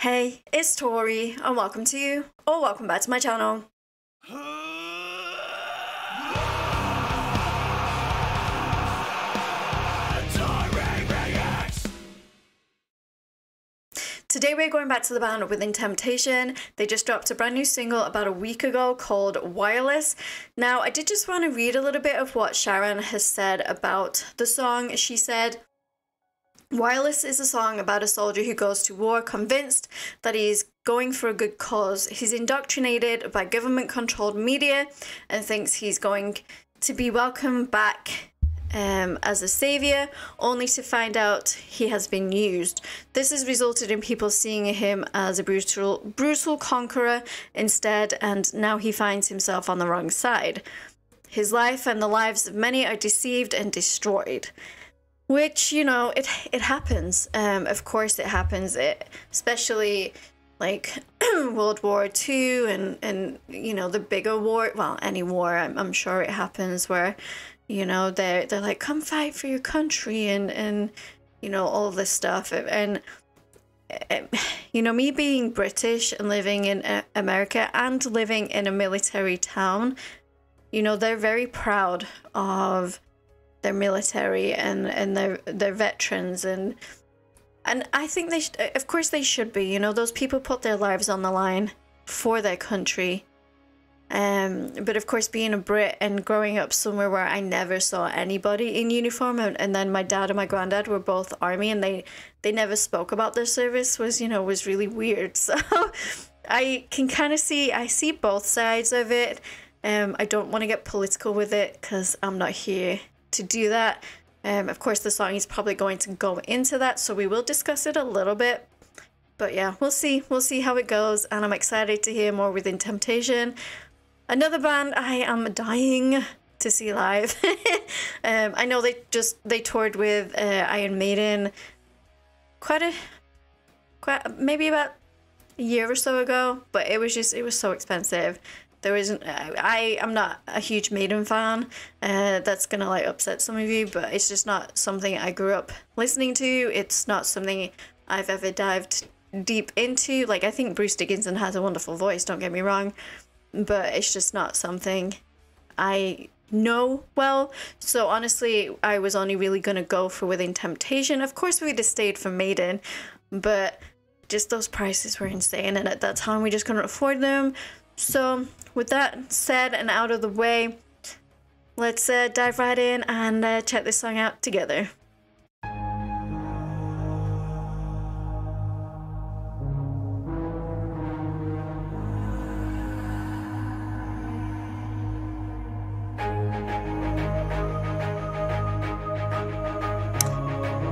Hey, it's Tauri, and welcome to you, or welcome back to my channel. Today we're going back to the band Within Temptation. They just dropped a brand new single about a week ago called Wireless. Now, I did just want to read a little bit of what Sharon has said about the song. She said, Wireless is a song about a soldier who goes to war convinced that he's going for a good cause. He's indoctrinated by government controlled media and thinks he's going to be welcomed back um, as a savior, only to find out he has been used. This has resulted in people seeing him as a brutal, brutal conqueror instead, and now he finds himself on the wrong side. His life and the lives of many are deceived and destroyed. Which you know, it it happens. Um, of course, it happens. It especially like World War Two and and you know the bigger war. Well, any war, I'm, I'm sure it happens where you know they're they're like come fight for your country and and you know all this stuff and you know me being british and living in uh, america and living in a military town you know they're very proud of their military and and their their veterans and and i think they sh- of course they should be you know those people put their lives on the line for their country um, but of course, being a Brit and growing up somewhere where I never saw anybody in uniform, and, and then my dad and my granddad were both army, and they they never spoke about their service was you know was really weird. So I can kind of see I see both sides of it. Um, I don't want to get political with it because I'm not here to do that. Um, of course, the song is probably going to go into that, so we will discuss it a little bit. But yeah, we'll see. We'll see how it goes, and I'm excited to hear more within Temptation. Another band I am dying to see live. um, I know they just they toured with uh, Iron Maiden quite a quite maybe about a year or so ago, but it was just it was so expensive. There isn't. I I'm not a huge Maiden fan. Uh, that's gonna like upset some of you, but it's just not something I grew up listening to. It's not something I've ever dived deep into. Like I think Bruce Dickinson has a wonderful voice. Don't get me wrong, but it's just not something I know well. So honestly, I was only really gonna go for Within Temptation. Of course, we'd have stayed for Maiden, but just those prices were insane, and at that time, we just couldn't afford them. So, with that said and out of the way, let's uh, dive right in and uh, check this song out together.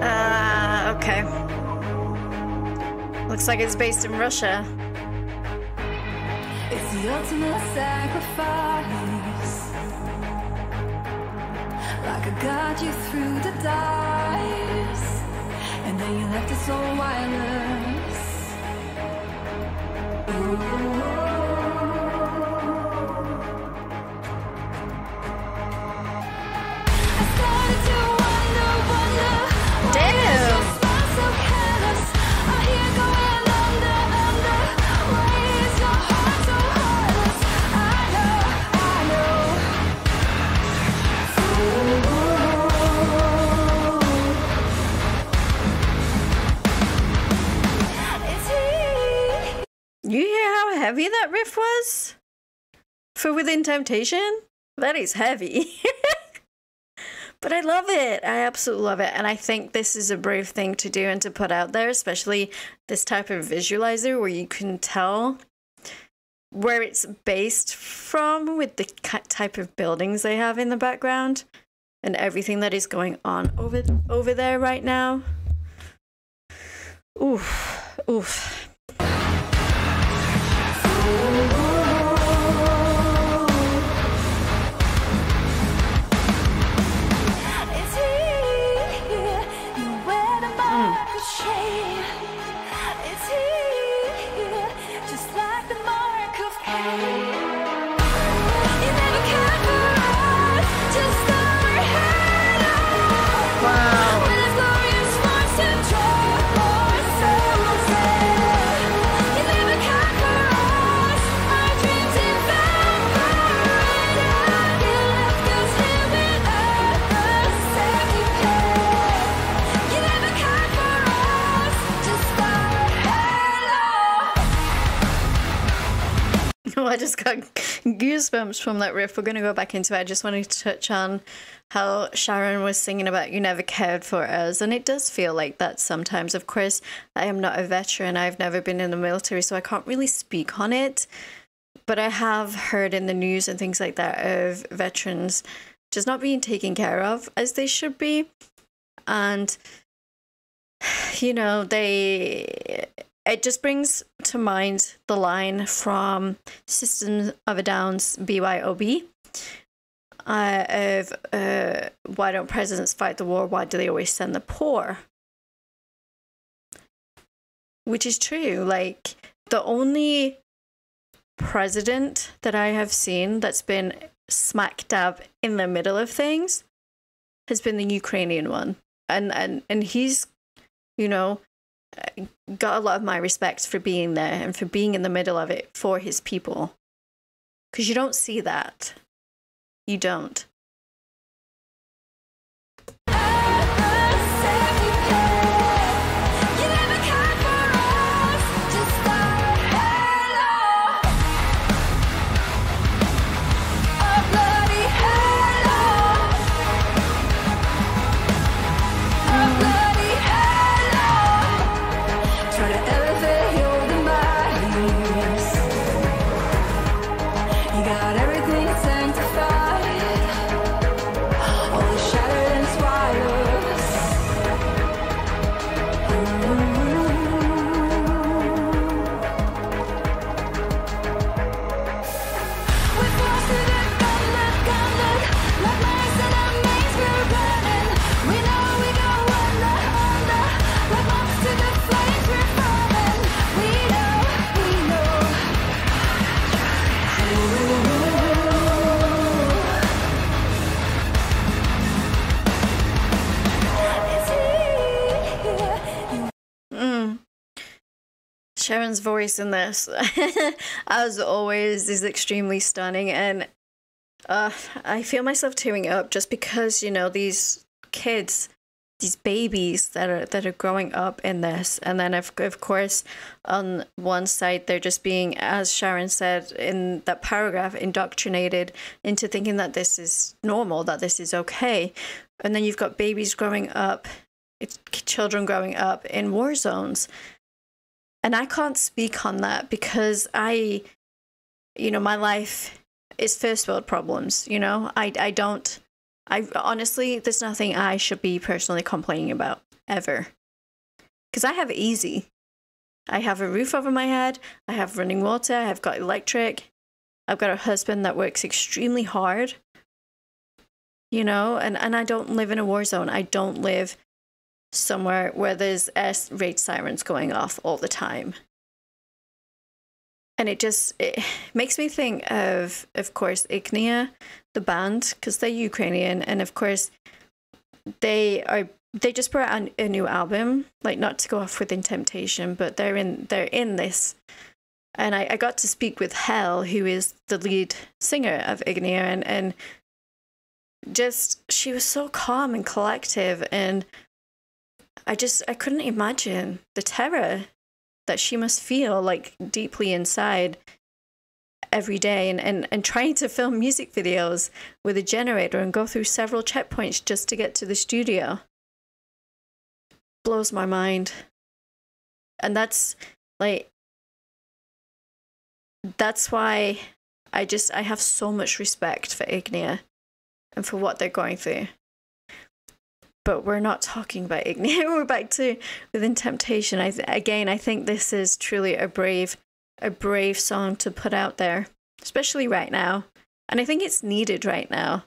Uh, okay. Looks like it's based in Russia. The ultimate sacrifice. Like I got you through the dice, and then you left us all wireless. For Within Temptation? That is heavy. but I love it. I absolutely love it. And I think this is a brave thing to do and to put out there, especially this type of visualizer where you can tell where it's based from with the type of buildings they have in the background and everything that is going on over over there right now. Oof. Oof. Just got goosebumps from that riff. We're going to go back into it. I just wanted to touch on how Sharon was singing about You Never Cared for Us. And it does feel like that sometimes. Of course, I am not a veteran, I've never been in the military, so I can't really speak on it. But I have heard in the news and things like that of veterans just not being taken care of as they should be. And, you know, they it just brings to mind the line from System of a Down's BYOB uh, of uh, why don't presidents fight the war? Why do they always send the poor? Which is true. Like the only president that I have seen that's been smack dab in the middle of things has been the Ukrainian one, and and and he's, you know, got a lot of my respect for being there and for being in the middle of it for his people. Because you don't see that. You don't. Sharon's voice in this, as always, is extremely stunning, and uh, I feel myself tearing up just because you know these kids, these babies that are that are growing up in this, and then of of course, on one side they're just being, as Sharon said in that paragraph, indoctrinated into thinking that this is normal, that this is okay, and then you've got babies growing up children growing up in war zones. And I can't speak on that because I, you know, my life is first world problems, you know? I, I don't, I honestly, there's nothing I should be personally complaining about ever. Because I have it easy. I have a roof over my head, I have running water, I have got electric, I've got a husband that works extremely hard, you know, and, and I don't live in a war zone. I don't live somewhere where there's S raid sirens going off all the time. And it just it makes me think of, of course, Ignea, the band, because they're Ukrainian, and of course, they are they just put out a new album. Like not to go off within temptation, but they're in they're in this. And I, I got to speak with Helle, who is the lead singer of Ignea, and, and just she was so calm and collective and I just I couldn't imagine the terror that she must feel like deeply inside every day and, and, and trying to film music videos with a generator and go through several checkpoints just to get to the studio. Blows my mind. And that's like that's why I just I have so much respect for Ignea and for what they're going through but we're not talking about Ignea. We're back to within temptation. I again, I think this is truly a brave, a brave song to put out there, especially right now. And I think it's needed right now.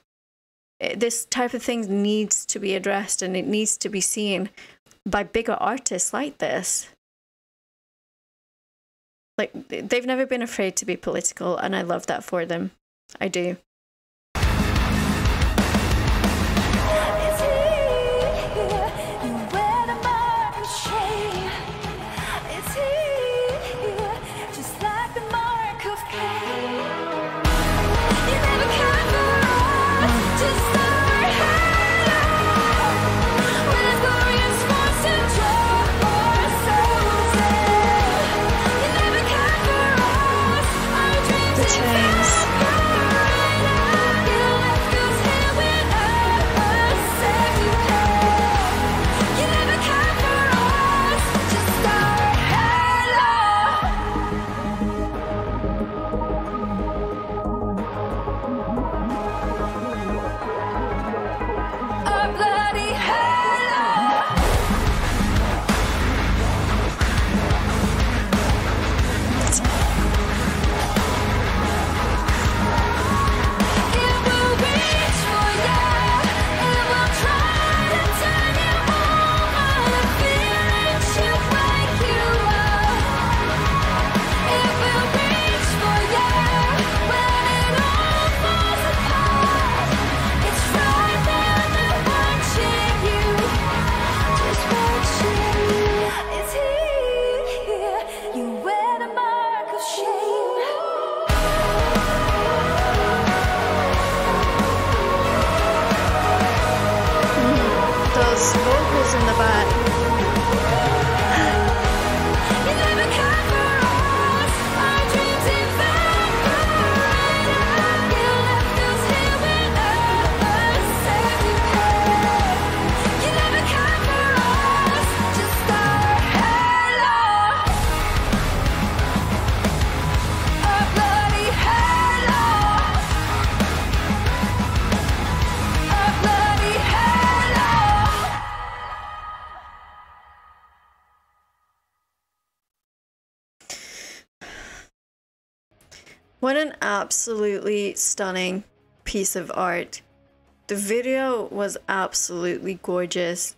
It- this type of thing needs to be addressed, and it needs to be seen by bigger artists like this. Like they've never been afraid to be political, and I love that for them. I do. What an absolutely stunning piece of art. The video was absolutely gorgeous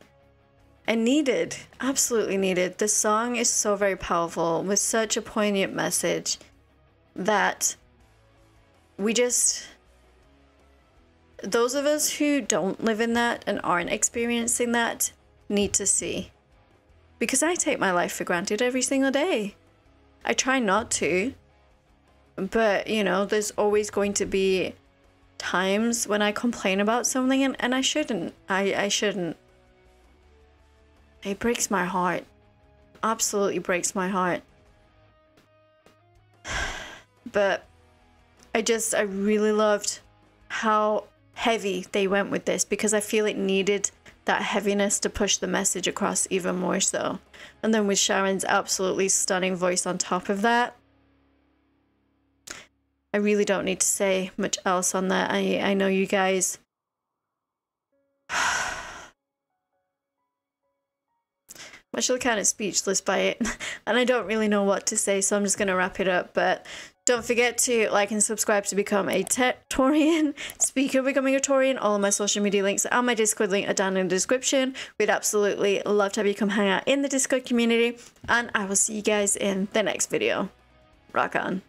and needed, absolutely needed. The song is so very powerful with such a poignant message that we just, those of us who don't live in that and aren't experiencing that, need to see. Because I take my life for granted every single day. I try not to, but you know there's always going to be times when i complain about something and, and i shouldn't. I i shouldn't. It breaks my heart. Absolutely breaks my heart. But i just i really loved how heavy they went with this because i feel it needed that heaviness to push the message across even more so. And then with sharon's absolutely stunning voice on top of that I really don't need to say much else on that. I I know you guys. I'm actually kind of speechless by it, and I don't really know what to say, so I'm just gonna wrap it up. But don't forget to like and subscribe to become a Taurian. Speaker becoming a Taurian, all of my social media links and my Discord link are down in the description. We'd absolutely love to have you come hang out in the Discord community, and I will see you guys in the next video. Rock on.